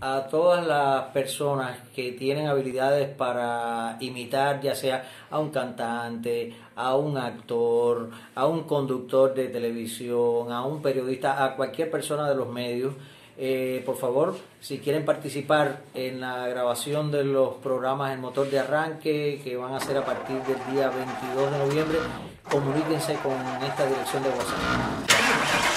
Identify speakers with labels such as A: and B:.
A: a todas las personas que tienen habilidades para imitar ya sea a un cantante, a un actor, a un conductor de televisión, a un periodista, a cualquier persona de los medios. Eh, por favor, si quieren participar en la grabación de los programas El Motor de Arranque, que van a ser a partir del día 22 de noviembre, comuníquense con esta dirección de WhatsApp.